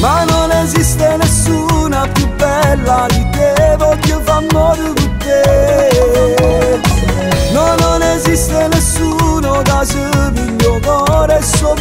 Ma non esiste nessuna più bella di te Voglio fa amore con te. No, non esiste nessuno da subito cuore e suo